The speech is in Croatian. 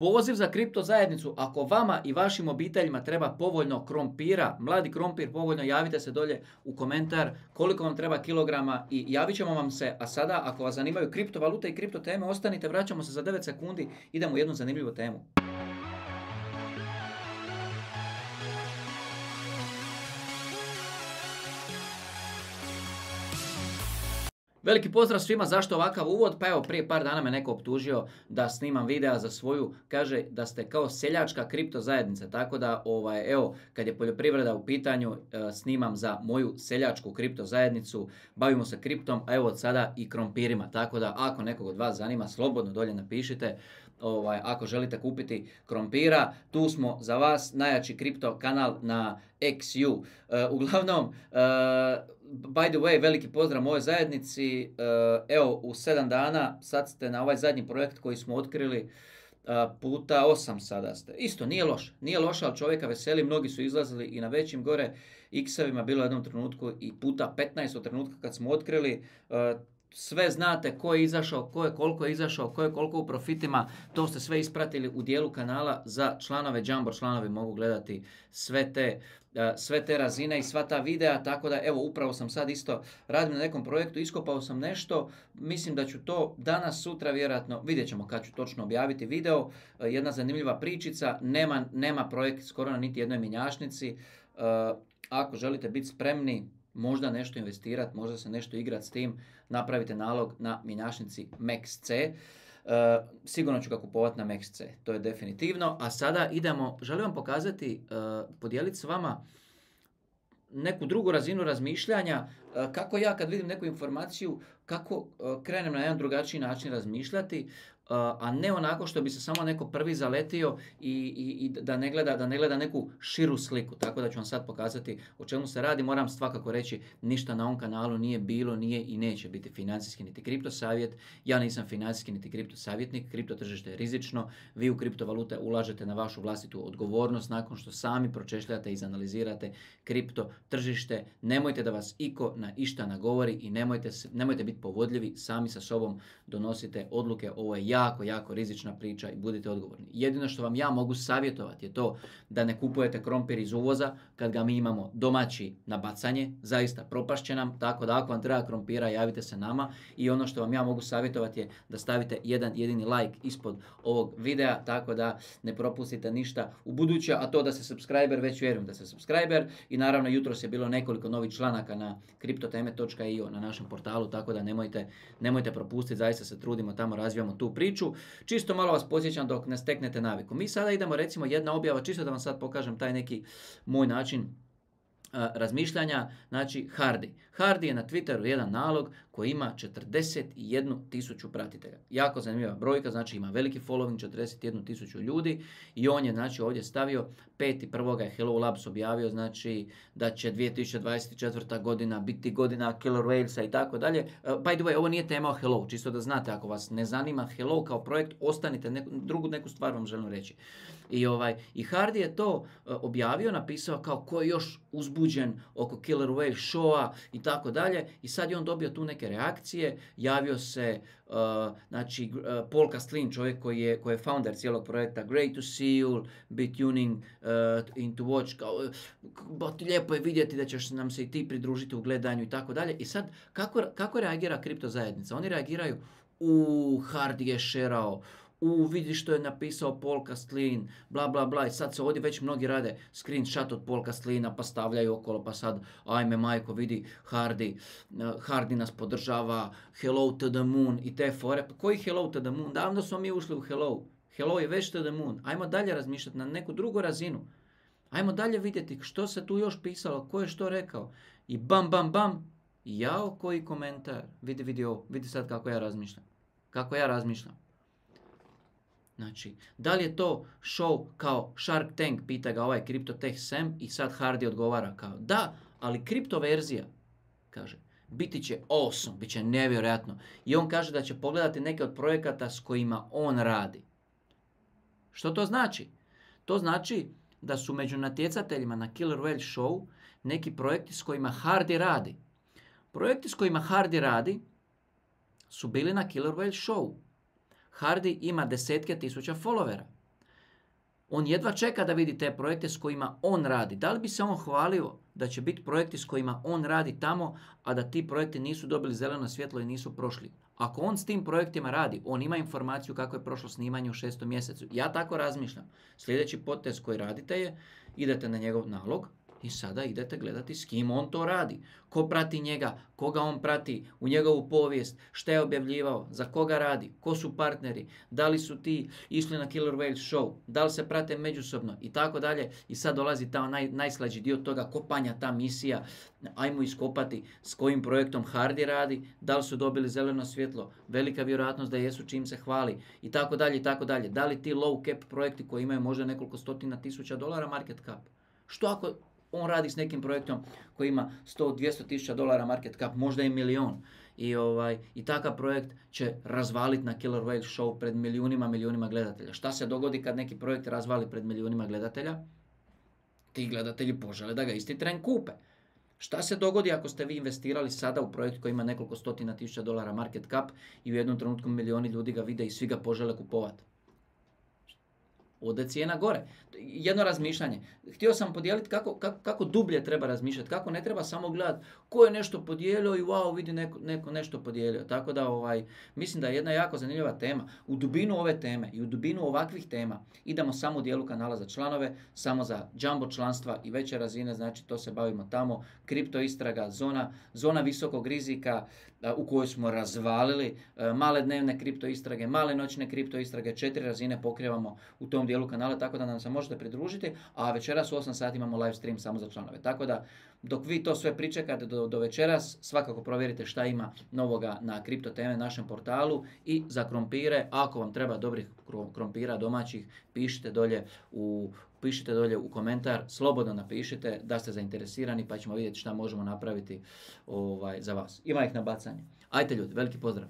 Poziv za kripto zajednicu, ako vama i vašim obiteljima treba povoljno krompira, mladi krompir povoljno, javite se dolje u komentar koliko vam treba kilograma i javit ćemo vam se. A sada, ako vas zanimaju kriptovalute i kripto teme, ostanite, vraćamo se za 9 sekundi, idemo u jednu zanimljivu temu. Veliki pozdrav svima, zašto ovakav uvod? Pa evo, prije par dana me neko optužio da snimam videa za svoju, kaže da ste kao seljačka kripto zajednica, tako da ovaj, evo, kad je poljoprivreda u pitanju, e, snimam za moju seljačku kripto zajednicu, bavimo se kriptom, a evo od sada i krompirima, tako da ako nekog od vas zanima, slobodno dolje napišite, ovaj, ako želite kupiti krompira, tu smo za vas, najjači kripto kanal na XU. E, uglavnom, uh, by the way, veliki pozdrav mojoj zajednici. E, evo, u sedam dana sad ste na ovaj zadnji projekt koji smo otkrili puta osam sada ste. Isto, nije loš. Nije loš, ali čovjeka veseli. Mnogi su izlazili i na većim gore x-evima bilo u jednom trenutku i puta 15 u trenutku kad smo otkrili sve znate ko je izašao, ko je koliko je izašao, ko je koliko u profitima, to ste sve ispratili u dijelu kanala za članove Jumbo, članovi mogu gledati sve te, e, sve te razine i sva ta videa, tako da evo upravo sam sad isto radim na nekom projektu, iskopao sam nešto, mislim da ću to danas, sutra vjerojatno, vidjet ćemo kad ću točno objaviti video, e, jedna zanimljiva pričica, nema, nema projekt skoro na niti jednoj minjašnici, e, ako želite biti spremni, možda nešto investirati, možda se nešto igrati s tim, napravite nalog na minjašnici MaxC. E, sigurno ću ga kupovati na MaxC, to je definitivno. A sada idemo, želim vam pokazati, uh, podijeliti s vama neku drugu razinu razmišljanja, e, kako ja kad vidim neku informaciju, kako krenem na jedan drugačiji način razmišljati, a ne onako što bi se samo neko prvi zaletio i, i, i, da, ne gleda, da ne gleda neku širu sliku. Tako da ću vam sad pokazati o čemu se radi. Moram svakako reći, ništa na ovom kanalu nije bilo, nije i neće biti financijski niti kripto savjet. Ja nisam financijski niti kripto savjetnik, kripto tržište je rizično. Vi u kriptovalute ulažete na vašu vlastitu odgovornost nakon što sami pročešljate i izanalizirate kripto tržište. Nemojte da vas iko na išta nagovori i nemojte, nemojte biti povodljivi, sami sa sobom donosite odluke. Ovo je jako, jako rizična priča i budite odgovorni. Jedino što vam ja mogu savjetovati je to da ne kupujete krompir iz uvoza kad ga mi imamo domaći na bacanje, zaista propašće nam, tako da ako vam treba krompira javite se nama i ono što vam ja mogu savjetovati je da stavite jedan jedini like ispod ovog videa, tako da ne propustite ništa u buduće, a to da se subscriber, već vjerujem da se subscriber i naravno jutros je bilo nekoliko novih članaka na kriptoteme.io na našem portalu, tako da nemojte, nemojte propustiti, zaista se trudimo tamo, razvijamo tu priču priču. Čisto malo vas posjećam dok ne steknete naviku. Mi sada idemo recimo jedna objava, čisto da vam sad pokažem taj neki moj način razmišljanja, znači Hardy. Hardy je na Twitteru jedan nalog koji ima 41 tisuću pratitelja. Jako zanimljiva brojka, znači ima veliki following, 41 tisuću ljudi i on je znači ovdje stavio, peti prvoga je Hello Labs objavio, znači da će 2024. godina biti godina Killer Whalesa i tako dalje. By the way, ovo nije tema o Hello, čisto da znate, ako vas ne zanima Hello kao projekt, ostanite, neku, drugu neku stvar vam želim reći. I, ovaj, i Hardy je to objavio, napisao kao ko je još uzbuđen oko Killer Whale showa i tako dalje i sad je on dobio tu neke reakcije, javio se uh, znači, uh, Paul Kastlin, čovjek koji je, koji je founder cijelog projekta Great to see you, be tuning uh, into watch, kao, uh, lijepo je vidjeti da ćeš nam se i ti pridružiti u gledanju i tako dalje. I sad, kako, kako reagira kripto zajednica? Oni reagiraju, u hard je šerao, u vidi što je napisao Paul Kastlin, bla bla bla. I sad se ovdje već mnogi rade screenshot od Paul Kastlina pa stavljaju okolo pa sad ajme majko vidi Hardy, uh, Hardy nas podržava, hello to the moon i te fore, pa koji hello to the moon, davno smo mi ušli u hello, hello je već to the moon, ajmo dalje razmišljati na neku drugu razinu, ajmo dalje vidjeti što se tu još pisalo, ko je što rekao. I bam bam bam, jao koji komentar, vidi vidi ovo, vidi sad kako ja razmišljam, kako ja razmišljam. Znači, da li je to show kao Shark Tank, pita ga ovaj Tech Sam i sad Hardy odgovara kao da, ali kripto verzija, kaže, biti će awesome, bit će nevjerojatno. I on kaže da će pogledati neke od projekata s kojima on radi. Što to znači? To znači da su među natjecateljima na Killer Whale show neki projekti s kojima Hardy radi. Projekti s kojima Hardy radi su bili na Killer Whale show. Hardy ima desetke tisuća followera. On jedva čeka da vidi te projekte s kojima on radi. Da li bi se on hvalio da će biti projekti s kojima on radi tamo, a da ti projekti nisu dobili zeleno svjetlo i nisu prošli? Ako on s tim projektima radi, on ima informaciju kako je prošlo snimanje u šestom mjesecu. Ja tako razmišljam. Sljedeći potez koji radite je, idete na njegov nalog, i sada idete gledati s kim on to radi. Ko prati njega, koga on prati, u njegovu povijest, šta je objavljivao, za koga radi, ko su partneri, da li su ti išli na Killer Whale show, da li se prate međusobno i tako dalje. I sad dolazi ta naj, najslađi dio toga kopanja, ta misija, ajmo iskopati s kojim projektom Hardy radi, da li su dobili zeleno svjetlo, velika vjerojatnost da jesu čim se hvali i tako dalje i tako dalje. Da li ti low cap projekti koji imaju možda nekoliko stotina tisuća dolara market cap. Što ako on radi s nekim projektom koji ima 100-200 tisuća dolara market cap, možda i milion. I, ovaj, I takav projekt će razvaliti na Killer Whale show pred milijunima, milijunima gledatelja. Šta se dogodi kad neki projekt razvali pred milijunima gledatelja? Ti gledatelji požele da ga isti tren kupe. Šta se dogodi ako ste vi investirali sada u projekt koji ima nekoliko stotina tisuća dolara market cap i u jednom trenutku milioni ljudi ga vide i svi ga požele kupovati? Ode cijena gore. Jedno razmišljanje. Htio sam podijeliti kako, kako, kako dublje treba razmišljati, kako ne treba samo gledati ko je nešto podijelio i wow, vidi neko, neko nešto podijelio. Tako da ovaj, mislim da je jedna jako zanimljiva tema. U dubinu ove teme i u dubinu ovakvih tema idemo samo u dijelu kanala za članove, samo za jumbo članstva i veće razine, znači to se bavimo tamo. Kripto istraga, zona, zona visokog rizika u kojoj smo razvalili male dnevne kripto istrage, male noćne kripto istrage, četiri razine pokrivamo u tom dijelu kanala, tako da nam se možete pridružiti, a večeras u 8 sati imamo live stream samo za članove. Tako da dok vi to sve pričekate do, do večeras, svakako provjerite šta ima novoga na kripto teme našem portalu i za krompire, ako vam treba dobrih krompira domaćih, pišite dolje u pišite dolje u komentar, slobodno napišite da ste zainteresirani pa ćemo vidjeti šta možemo napraviti ovaj, za vas. Ima ih na bacanje. Ajte ljudi, veliki pozdrav!